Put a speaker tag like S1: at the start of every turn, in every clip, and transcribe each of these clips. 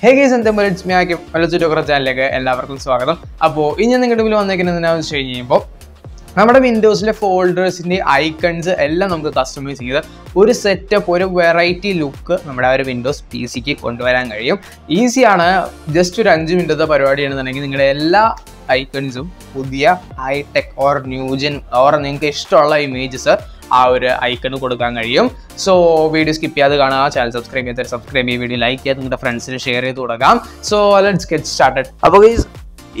S1: ഹേ guys എന്തെങ്കിലും it's me ആക്കി മലച്ചുറ്റോക്കറ ചാനലിലേക്ക് എല്ലാവർക്കും സ്വാഗതം. അപ്പോൾ ഇനി നിങ്ങളുടെ മുന്നിൽ വന്നേക്കുന്നത് എന്താണെന്ന് വെച്ച് കഴിഞ്ഞ് നമ്മുടെ വിൻഡോസിലെ ഫോൾഡേഴ്സിന്റെ ഐക്കൺസ് എല്ലാം നമുക്ക് കസ്റ്റമൈസ് ചെയ്ത് ഒരു സെറ്റപ്പ് ഒരു വെറൈറ്റി ലുക്ക് നമ്മുടെ ആ ഒരു വിൻഡോസ് പി സിക്ക് കൊണ്ടുവരാൻ കഴിയും. ഈസിയാണ് ജസ്റ്റ് ഒരു അഞ്ച് മിനിറ്റത്തെ പരിപാടിയാണെന്നുണ്ടെങ്കിൽ നിങ്ങളുടെ എല്ലാ ഐക്കൺസും പുതിയ ഹൈടെക് ഓർ ന്യൂജൻ ഓർ നിങ്ങൾക്ക് ഇഷ്ടമുള്ള ഇമേജസ് ആ ഒരു ഐക്കണ് കൊടുക്കാൻ കഴിയും. സോ വീഡിയോ സ്കിപ്പ് ചെയ്യാതെ കാണുക. ചാനൽ സബ്സ്ക്രൈബ് ചെയ്ത് സബ്സ്ക്രൈബ് ചെയ്യുക. വീഡിയോ ലൈക്ക് ചെയ്ത് നിങ്ങളുടെ ഫ്രണ്ട്സിന് ഷെയർ ചെയ്ത് കൊടുക്കാം. സോ ലെറ്റ്സ് ഗെറ്റ് സ്റ്റാർട്ടഡ്
S2: അപ്പോൾ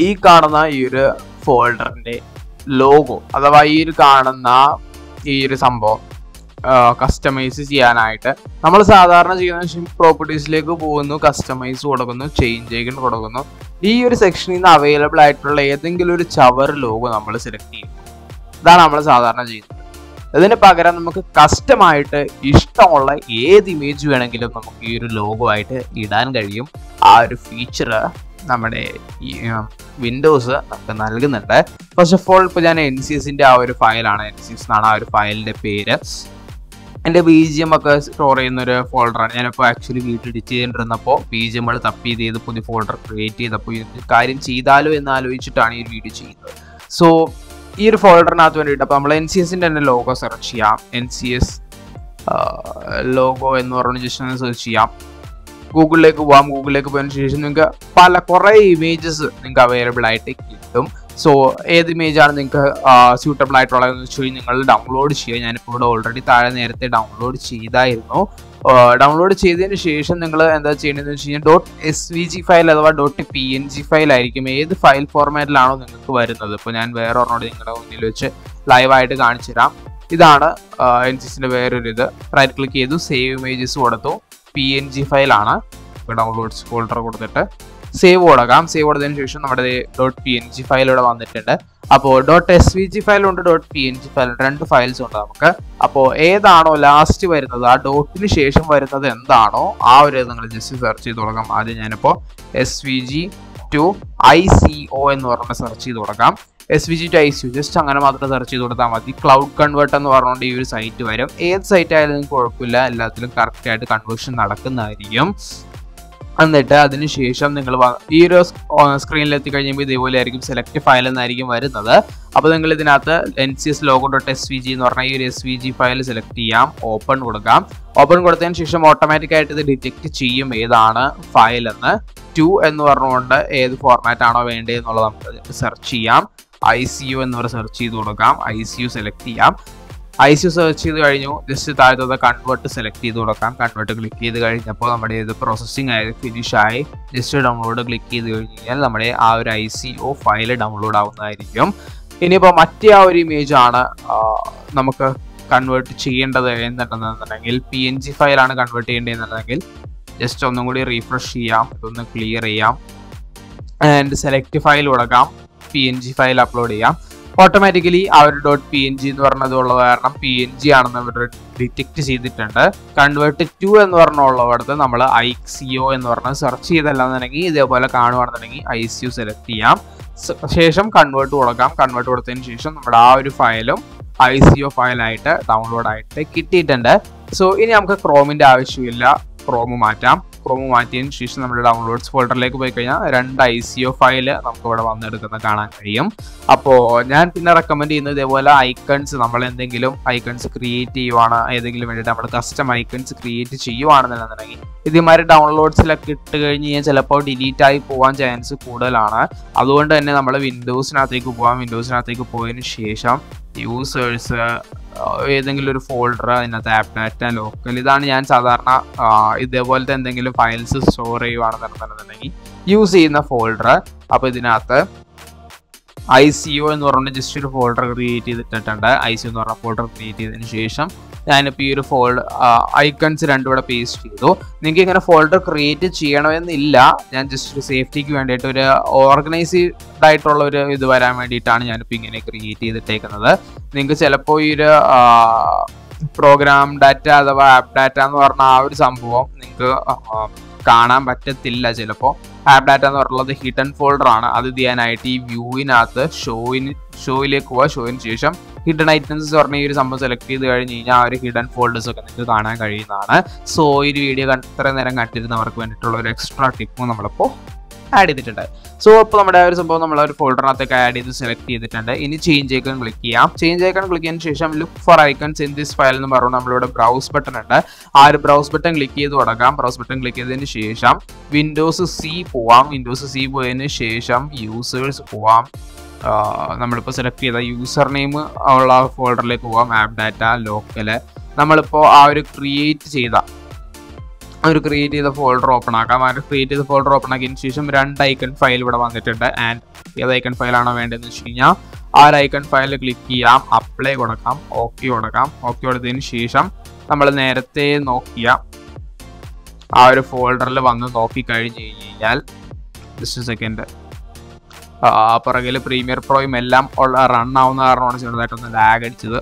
S2: ഈ കാണുന്ന ഈ ഒരു ഫോൾഡറിന്റെ ലോഗോ അഥവാ ഈ ഒരു കാണുന്ന ഈ ഒരു സംഭവം കസ്റ്റമൈസ് ചെയ്യാനായിട്ട് നമ്മൾ സാധാരണ ചെയ്യുന്ന പ്രോപ്പർട്ടീസിലേക്ക് പോകുന്നു കസ്റ്റമൈസ് കൊടുക്കുന്നു ചേഞ്ച് ചെയ്ത് കൊടുക്കുന്നു. ഈ ഒരു സെക്ഷനിൽ നിന്ന് അവൈലബിൾ ആയിട്ടുള്ള ഏതെങ്കിലും ഒരു ചവർ ലോഗോ നമ്മൾ സെലക്ട് ചെയ്യും ഇതാണ് നമ്മൾ സാധാരണ ചെയ്യുന്നത്. ഇതിന് പകരം നമുക്ക് കസ്റ്റമായിട്ട് ഇഷ്ടമുള്ള ഏത് ഇമേജ് വേണമെങ്കിലും നമുക്ക് ഈ ഒരു ലോഗോ ആയിട്ട് ഇടാൻ കഴിയും. ആ ഒരു ഫീച്ചർ നമ്മുടെ വിൻഡോസ് നമുക്ക് നൽകുന്നുണ്ട്. ഫസ്റ്റ് ഓഫ് ഓൾ ഇപ്പോൾ ഞാൻ എൻ സി എസിന്റെ ആ ഒരു ഫയലാണ് എൻ സി എസ് എന്നാണ് ആ ഒരു ഫയലിന്റെ പേര്. എന്റെ ബി ജി എം ഒക്കെ സ്റ്റോർ ചെയ്യുന്ന ഒരു ഫോൾഡറാണ് ഞാനിപ്പോൾ ആക്ച്വലി വീട്ടിൽ എഡിറ്റ് ചെയ്തിരുന്നപ്പോൾ ബി ജി എമ്മുകൾ തപ്പി ചെയ്ത് ചെയ്ത് പുതിയ ഫോൾഡർ ക്രിയേറ്റ് ചെയ്തപ്പോൾ കാര്യം ചെയ്താലോ എന്ന് ആലോചിച്ചിട്ടാണ് ഈ വീഡിയോ ചെയ്യുന്നത്. സോ ഈ ഒരു ഫോൾഡറിനകത്ത് വേണ്ടിയിട്ട് അപ്പോൾ നമ്മൾ എൻ സി എസിന്റെ തന്നെ ലോഗോ സെർച്ച് ചെയ്യാം. എൻ സി എസ് ലോഗോ എന്ന് പറഞ്ഞ് ഒന്ന് സെർച്ച് ചെയ്യാം. ഗൂഗിളിലേക്ക് പോവാം. ഗൂഗിളിലേക്ക് പോയതിനു ശേഷം നിങ്ങൾക്ക് പല കുറേ ഇമേജസ് നിങ്ങൾക്ക് അവൈലബിൾ ആയിട്ട് കിട്ടും. സോ ഏത് ഇമേജാണ് നിങ്ങൾക്ക് സ്യൂട്ടബിൾ ആയിട്ടുള്ളതെന്ന് വെച്ച് കഴിഞ്ഞാൽ നിങ്ങൾ ഡൗൺലോഡ് ചെയ്യുക. ഞാനിപ്പോൾ ഇവിടെ ഓൾറെഡി താഴെ നേരത്തെ ഡൗൺലോഡ് ചെയ്തായിരുന്നു. ഡൗൺലോഡ് ചെയ്തതിന് ശേഷം നിങ്ങൾ എന്താ ചെയ്യേണ്ടതെന്ന് വെച്ച് കഴിഞ്ഞാൽ dot S V G file അഥവാ dot P N G file ആയിരിക്കും ഏത് ഫയൽ ഫോർമാറ്റിലാണോ നിങ്ങൾക്ക് വരുന്നത്. ഇപ്പോൾ ഞാൻ വേറെ ഒരെണ്ണോട് നിങ്ങളുടെ മുന്നിൽ വെച്ച് ലൈവായിട്ട് കാണിച്ചു തരാം. ഇതാണ് എൻ സി സിന്റെ വേറൊരു ഇത്. റൈറ്റ് ക്ലിക്ക് ചെയ്തു സേവ് ഇമേജസ് കൊടുത്തു. പി എൻ ജി ഫയലാണ് ഡൗൺലോഡ്സ് ഫോൾഡർ കൊടുത്തിട്ട് സേവ് കൊടുക്കാം സേവ് കൊടുത്തതിന് ശേഷം നമ്മുടെ dot P N G file ഇവിടെ വന്നിട്ടുണ്ട്. അപ്പോൾ dot S V G file ഉണ്ട്. Dot P N G file രണ്ട് ഫയൽസ് ഉണ്ട് നമുക്ക്. അപ്പോൾ ഏതാണോ ലാസ്റ്റ് വരുന്നത് ആ ഡോട്ടിന് ശേഷം വരുന്നത് എന്താണോ ആ ഒരു നിങ്ങൾ ജസ്റ്റ് സെർച്ച് ചെയ്ത് തുടങ്ങാം. ആദ്യം ഞാനിപ്പോൾ S V G to I C O എന്ന് പറഞ്ഞ സെർച്ച് ചെയ്ത് കൊടുക്കാം S V G to I C just അങ്ങനെ മാത്രം സെർച്ച് ചെയ്ത് കൊടുത്താൽ മതി. ക്ലൗഡ് കൺവേർട്ട് എന്ന് പറഞ്ഞുകൊണ്ട് ഈ ഒരു സൈറ്റ് വരും. ഏത് സൈറ്റ് ആയാലും കുഴപ്പമില്ല. എല്ലാത്തിലും കറക്റ്റ് ആയിട്ട് കൺവേർഷൻ നടക്കുന്നതായിരിക്കും. എന്നിട്ട് അതിനുശേഷം നിങ്ങൾ ഈ ഒരു സ്ക്രീനിൽ എത്തി കഴിയുമ്പോൾ ഇതേപോലെ ആയിരിക്കും സെലക്ട് ഫയൽ എന്നായിരിക്കും വരുന്നത്. അപ്പോൾ നിങ്ങൾ ഇതിനകത്ത് N C S logo dot S V G എന്ന് പറഞ്ഞാൽ ഈ ഒരു S V G file select ചെയ്യാം ഓപ്പൺ കൊടുക്കാം. ഓപ്പൺ കൊടുത്തതിന് ശേഷം ഓട്ടോമാറ്റിക്കായിട്ട് ഇത് ഡിറ്റക്ട് ചെയ്യും ഏതാണ് ഫയൽ എന്ന്. ടു എന്ന് പറഞ്ഞുകൊണ്ട് ഏത് ഫോർമാറ്റാണോ വേണ്ടതെന്നുള്ളത് നമുക്ക് സെർച്ച് ചെയ്യാം. ഐ സി യു എന്ന് പറഞ്ഞ് സെർച്ച് ചെയ്ത് കൊടുക്കാം. ഐ സി യു സെലക്ട് ചെയ്യാം. ഐ സി സെർച്ച് ചെയ്ത് കഴിഞ്ഞു. ജസ്റ്റ് താഴത്തെ കൺവേർട്ട് സെലക്ട് ചെയ്ത് കൊടുക്കാം. കൺവേർട്ട് ക്ലിക്ക് ചെയ്ത് കഴിഞ്ഞപ്പോൾ നമ്മുടെ ഇത് പ്രോസസ്സിംഗ് ആയത് ഫിനിഷ് ആയി. ജസ്റ്റ് ഡൗൺലോഡ് ക്ലിക്ക് ചെയ്ത് കഴിഞ്ഞാൽ നമ്മുടെ ആ ഒരു I C O file download ആവുന്നതായിരിക്കും. ഇനിയിപ്പോൾ മറ്റേ ആ ഒരു ഇമേജ് ആണ് നമുക്ക് കൺവേർട്ട് ചെയ്യേണ്ടത് എന്നുണ്ടെന്നുണ്ടെങ്കിൽ പി എൻ ജി ഫയലാണ് കൺവേർട്ട് ചെയ്യേണ്ടതെന്നുണ്ടെങ്കിൽ ജസ്റ്റ് ഒന്നും കൂടി റീഫ്രഷ് ചെയ്യാം. ഇതൊന്ന് ക്ലിയർ ചെയ്യാം. ആൻഡ് സെലക്ട് ഫയൽ കൊടുക്കാം. P N G file upload ചെയ്യാം. ഓട്ടോമാറ്റിക്കലി ഒരു ഡോട്ട് പി എൻ ജി എന്ന് പറഞ്ഞതുള്ള കാരണം പി എൻ ജി ആണെന്ന് ഇവർ ഡിറ്റക്ട് ചെയ്തിട്ടുണ്ട്. കൺവേർട്ട് ടു എന്ന് പറഞ്ഞുള്ളവിടത്ത് നമ്മൾ ഐ സി ഒ എന്ന് പറഞ്ഞ് സെർച്ച് ചെയ്തല്ലാന്നുണ്ടെങ്കിൽ ഇതേപോലെ കാണുകയാണെന്നുണ്ടെങ്കിൽ ഐ സി യു സെലക്ട് ചെയ്യാം ശേഷം കൺവേർട്ട് കൊടുക്കാം. കൺവേർട്ട് കൊടുത്തതിന് ശേഷം നമ്മുടെ ആ ഒരു ഫയലും ഐ സി ഒ ഫയലായിട്ട് ഡൗൺലോഡ് ആയിട്ട് കിട്ടിയിട്ടുണ്ട്. സോ ഇനി നമുക്ക് ക്രോമിന്റെ ആവശ്യമില്ല. ക്രോം മാറ്റാം. ക്രോമ് മാറ്റിയതിന് ശേഷം നമ്മുടെ ഡൗൺലോഡ്സ് ഫോൾഡറിലേക്ക് പോയി കഴിഞ്ഞാൽ രണ്ട് ഐ സി ഒ ഫയൽ നമുക്ക് ഇവിടെ വന്നെടുക്കുന്ന കാണാൻ കഴിയും. അപ്പോൾ ഞാൻ പിന്നെ റെക്കമെൻഡ് ചെയ്യുന്നത് ഇതേപോലെ ഐക്കൺസ് നമ്മൾ എന്തെങ്കിലും ഐക്കൺസ് ക്രിയേറ്റ് ചെയ്യുവാണ് ഏതെങ്കിലും വേണ്ടിയിട്ട് നമ്മൾ കസ്റ്റം ഐക്കൺസ് ക്രിയേറ്റ് ചെയ്യുവാണെന്നുണ്ടെന്നുണ്ടെങ്കിൽ ഇതേമാതിരി ഡൗൺലോഡ്സിലൊക്കെ ഇട്ട് കഴിഞ്ഞ് കഴിഞ്ഞാൽ ചിലപ്പോൾ ഡിലീറ്റ് ആയി പോകാൻ ചാൻസ് കൂടുതലാണ്. അതുകൊണ്ട് തന്നെ നമ്മൾ വിൻഡോസിനകത്തേക്ക് പോകാം വിൻഡോസിനകത്തേക്ക് പോയതിന് ശേഷം യൂസേഴ്സ് ഏതെങ്കിലും ഒരു ഫോൾഡർ അതിനകത്ത് ആപ്പ് ഡാറ്റ ലോക്കൽ ഇതാണ് ഞാൻ സാധാരണ ഇതേപോലത്തെ എന്തെങ്കിലും ഫയൽസ് സ്റ്റോർ ചെയ്യുവാണെന്നുണ്ടെന്നുണ്ടെങ്കിൽ യൂസ് ചെയ്യുന്ന ഫോൾഡർ അപ്പോൾ ഇതിനകത്ത് ഐ സി ഒ എന്ന് പറഞ്ഞ ജസ്റ്റ് ഒരു ഫോൾഡർ ക്രിയേറ്റ് ചെയ്തിട്ടുണ്ട് ഐ സി എന്ന് പറഞ്ഞ ഫോൾഡർ ക്രിയേറ്റ് ചെയ്തതിന് ശേഷം ഞാനിപ്പോൾ ഈ ഒരു ഫോൾഡ് ഐക്കൺസ് രണ്ടും ഇവിടെ പേസ്റ്റ് ചെയ്തു. നിങ്ങൾക്ക് ഇങ്ങനെ ഫോൾഡർ ക്രിയേറ്റ് ചെയ്യണമെന്നില്ല. ഞാൻ ജസ്റ്റ് ഒരു സേഫ്റ്റിക്ക് വേണ്ടിയിട്ട് ഒരു ഓർഗനൈസ്ഡ് ആയിട്ടുള്ള ഒരു ഇത് വരാൻ വേണ്ടിയിട്ടാണ് ഞാനിപ്പോൾ ഇങ്ങനെ ക്രിയേറ്റ് ചെയ്തിട്ടേക്കുന്നത്. നിങ്ങൾക്ക് ചിലപ്പോൾ ഈ ഒരു പ്രോഗ്രാം ഡാറ്റ അഥവാ ആപ്പ് ഡാറ്റ എന്ന് പറഞ്ഞ ആ ഒരു സംഭവം നിങ്ങൾക്ക് കാണാൻ പറ്റത്തില്ല ചിലപ്പോൾ ആപ്പ് ഡാറ്റ എന്ന് പറയുന്നത് ഹിഡൻ ഫോൾഡർ ആണ്. അത് ചെയ്യാനായിട്ട് ഈ വ്യൂവിനകത്ത് ഷോയിന് ഷോയിലേക്ക് പോവുക ഷോയിന് ശേഷം ഹിഡൻ ഐറ്റംസ് പറഞ്ഞ ഈ ഒരു സംഭവം സെലക്ട് ചെയ്ത് കഴിഞ്ഞ് കഴിഞ്ഞാൽ ആ ഒരു ഹിഡൻ ഫോൾഡേഴ്സ് ഒക്കെ നിങ്ങൾക്ക് കാണാൻ കഴിയുന്നതാണ്. സോ ഈ ഒരു വീഡിയോ ഇത്ര നേരം കണ്ടിരുന്നവർക്ക് വേണ്ടിയിട്ടുള്ള ഒരു എക്സ്ട്രാ ടിപ്പും നമ്മളിപ്പോൾ ആഡ് ചെയ്തിട്ടുണ്ട്. സോ ഇപ്പോൾ നമ്മുടെ ഒരു സംഭവം നമ്മൾ ഒരു ഫോൾഡറിനകത്തേക്ക് ആഡ് ചെയ്ത് സെലക്ട് ചെയ്തിട്ടുണ്ട്. ഇനി ചേഞ്ച് ഐക്കൺ ക്ലിക്ക് ചെയ്യാം. ചേഞ്ച് ഐക്കൺ ക്ലിക്ക് ചെയ്യുന്ന ശേഷം look for icons in this file എന്ന് പറഞ്ഞു നമ്മളിവിടെ ബ്രൗസ് ബട്ടൺ ഉണ്ട്. ആ ഒരു ബ്രൗസ് ബട്ടൺ ക്ലിക്ക് ചെയ്ത് തുടങ്ങാം. ബ്രൗസ് ബട്ടൺ ക്ലിക്ക് ചെയ്തതിന് ശേഷം വിൻഡോസ് സി പോവാം. വിൻഡോസ് സി പോയതിന് ശേഷം യൂസേഴ്സ് പോവാം. നമ്മളിപ്പോൾ സെലക്ട് ചെയ്ത യൂസർ നെയിം ഉള്ള ഫോൾഡറിലേക്ക് പോകാം ആപ്പ് ഡാറ്റ ലോക്കൽ നമ്മളിപ്പോൾ ആ ഒരു ക്രിയേറ്റ് ചെയ്ത ഒരു ക്രിയേറ്റ് ചെയ്ത ഫോൾഡർ ഓപ്പൺ ആക്കാം. ആ ക്രിയേറ്റ് ചെയ്ത ഫോൾഡർ ഓപ്പൺ ആക്കിയതിന് ശേഷം രണ്ട് ഐക്കൺ ഫയൽ ഇവിടെ വന്നിട്ടുണ്ട്. ആൻഡ് ഏത് ഐക്കൺ ഫയലാണോ വേണ്ടതെന്ന് വെച്ച് കഴിഞ്ഞാൽ ആ ഒരു ഐക്കൺ ഫയൽ ക്ലിക്ക് ചെയ്യാം. അപ്ലൈ കൊടുക്കാം. ഓക്കെ കൊടുക്കാം. ഓക്കെ കൊടുത്തതിന് ശേഷം നമ്മൾ നേരത്തെ നോക്കിയ ആ ഒരു ഫോൾഡറിൽ വന്ന് നോക്കി കഴിഞ്ഞ് കഴിഞ്ഞാൽ ജസ്റ്റ് സെക്കൻഡ് പുറകിൽ പ്രീമിയർ പ്രോയും എല്ലാം ഉള്ള റൺ ആവുന്ന കാരണമാണ് ചെറുതായിട്ടൊന്ന് ലാഗ് അടിച്ചത്.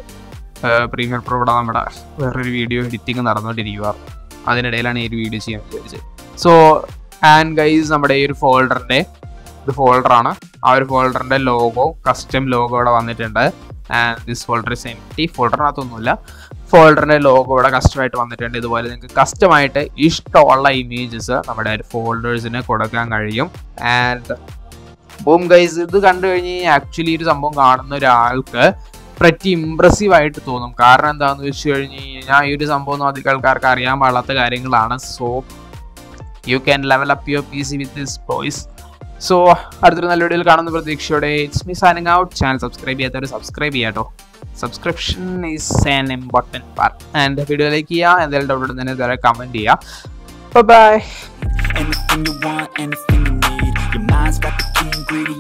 S2: പ്രീമിയർ പ്രോ ഇവിടെ നമ്മുടെ വേറൊരു വീഡിയോ എഡിറ്റിംഗ് നടന്നുകൊണ്ടിരിക്കുക അതിനിടയിലാണ് ഈ ഒരു വീഡിയോ ചെയ്യാൻ വിചാരിച്ചത് സോ ആൻഡ് ഗൈസ് നമ്മുടെ ഈ ഒരു ഫോൾഡറിന്റെ ഇത് ഫോൾഡറാണ് ആ ഒരു ഫോൾഡറിന്റെ ലോഗോ കസ്റ്റം ലോഗോ ഇവിടെ വന്നിട്ടുണ്ട്. And this folder is empty ഫോൾഡറിനകത്തൊന്നുമില്ല ഫോൾഡറിന്റെ ലോഗോ ഇവിടെ കസ്റ്റമായിട്ട് വന്നിട്ടുണ്ട്. ഇതുപോലെ നിങ്ങൾക്ക് കസ്റ്റമായിട്ട് ഇഷ്ടമുള്ള ഇമേജസ് നമ്മുടെ ഫോൾഡേഴ്സിന് കൊടുക്കാൻ കഴിയും. ആൻഡ് ബൂം ഗൈസ് ഇത് കണ്ടു കഴിഞ്ഞ് കഴിഞ്ഞാൽ ആക്ച്വലി ഒരു സംഭവം കാണുന്ന ഒരാൾക്ക് പ്രറ്റി ഇമ്പ്രസീവ് ആയിട്ട് തോന്നും. കാരണം എന്താണെന്ന് വെച്ച് കഴിഞ്ഞ് കഴിഞ്ഞാൽ ഈ ഒരു സംഭവം അധികം ആൾക്കാർക്ക് അറിയാൻ പാടാത്ത കാര്യങ്ങളാണ്. So you can level up your P C with this boys so അടുത്തൊരു നല്ല വീഡിയോയിൽ കാണുന്ന പ്രതീക്ഷയോടെ it's me signing out channel subscribe ചെയ്യാത്തവർ സബ്സ്ക്രൈബ് ചെയ്യാട്ടോ. Subscription is an important part and video like ചെയ്യുക എന്തെങ്കിലും ഡൗട്ട് ഉണ്ടെങ്കിൽ കമന്റ് ചെയ്യുക bye
S3: got the key ingredient.